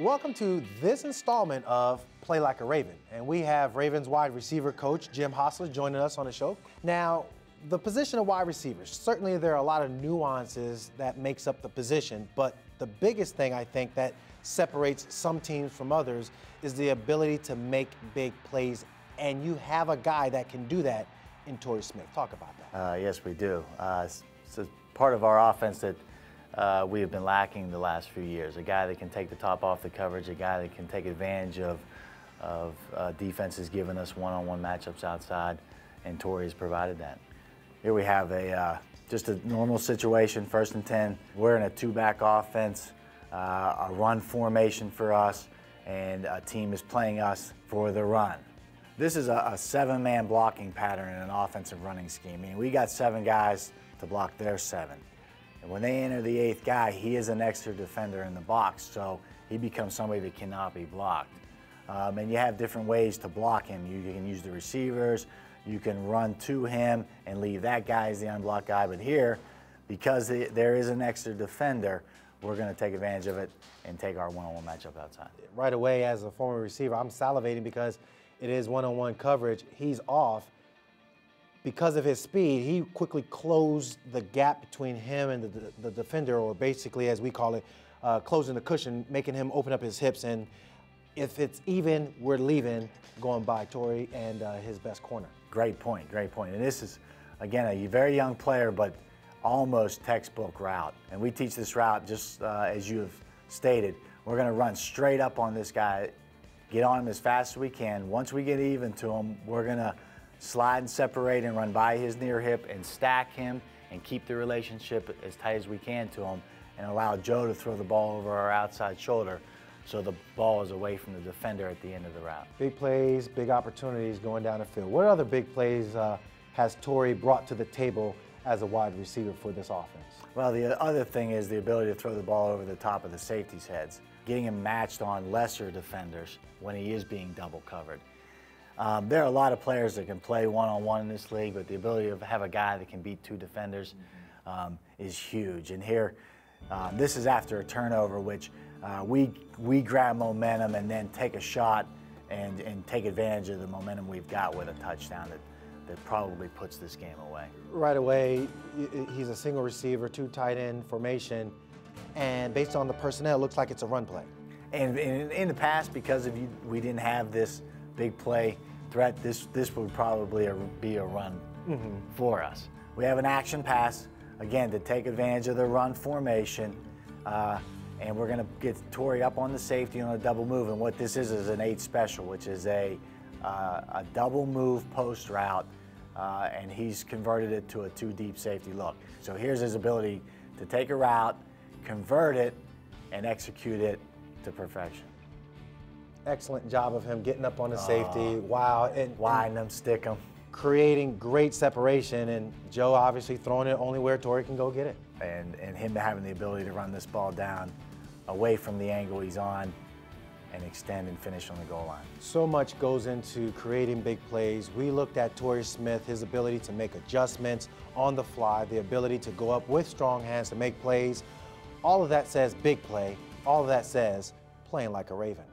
Welcome to this installment of Play Like a Raven. And we have Ravens wide receiver coach Jim Hostler joining us on the show. Now, the position of wide receivers, certainly there are a lot of nuances that makes up the position, but the biggest thing I think that separates some teams from others is the ability to make big plays. And you have a guy that can do that in Torrey Smith. Talk about that. Uh, yes, we do. Uh, it's, it's part of our offense that uh, we have been lacking the last few years. A guy that can take the top off the coverage, a guy that can take advantage of, of uh, defenses giving us one-on-one matchups outside, and Torrey has provided that. Here we have a uh, just a normal situation, first and 10. We're in a two-back offense, uh, a run formation for us, and a team is playing us for the run. This is a, a seven-man blocking pattern in an offensive running scheme. I mean, we got seven guys to block their seven. And when they enter the eighth guy, he is an extra defender in the box, so he becomes somebody that cannot be blocked. Um, and you have different ways to block him. You, can use the receivers, you can run to him and leave that guy as the unblocked guy. But here, because there is an extra defender, we're going to take advantage of it and take our one-on-one matchup outside. Right away, as a former receiver, I'm salivating because it is one-on-one coverage. He's off, because of his speed, he quickly closed the gap between him and the, the defender, or basically, as we call it, uh, closing the cushion, making him open up his hips. And if it's even, we're leaving, going by Torrey and uh, his best corner. Great point, great point. And this is, again, a very young player, but almost textbook route. And we teach this route just uh, as you have stated. We're going to run straight up on this guy, get on him as fast as we can. Once we get even to him, we're going to slide and separate and run by his near hip and stack him and keep the relationship as tight as we can to him and allow Joe to throw the ball over our outside shoulder so the ball is away from the defender at the end of the route. Big plays, big opportunities going down the field. What other big plays uh, has Torrey brought to the table as a wide receiver for this offense? Well, the other thing is the ability to throw the ball over the top of the safeties' heads, getting him matched on lesser defenders when he is being double covered. Um, there are a lot of players that can play one-on-one in this league, but the ability to have a guy that can beat two defenders um, is huge. And here, uh, this is after a turnover, which uh, we we grab momentum and then take a shot and and take advantage of the momentum we've got with a touchdown that that probably puts this game away. Right away, he's a single receiver, two tight end formation, and based on the personnel, it looks like it's a run play. And in, in the past, because of you, we didn't have this big play threat, this, this would probably be a run mm -hmm. for us. We have an action pass, again, to take advantage of the run formation. Uh, and we're going to get Torrey up on the safety on a double move. And what this is is an eight special, which is a, uh, a double move post route. Uh, and he's converted it to a two deep safety look. So here's his ability to take a route, convert it, and execute it to perfection excellent job of him getting up on the uh, safety. Wow. And, Widen them, stick them. Creating great separation, and Joe obviously throwing it only where Torrey can go get it. And, and him having the ability to run this ball down away from the angle he's on and extend and finish on the goal line. So much goes into creating big plays. We looked at Torrey Smith, his ability to make adjustments on the fly, the ability to go up with strong hands to make plays. All of that says big play. All of that says playing like a Raven.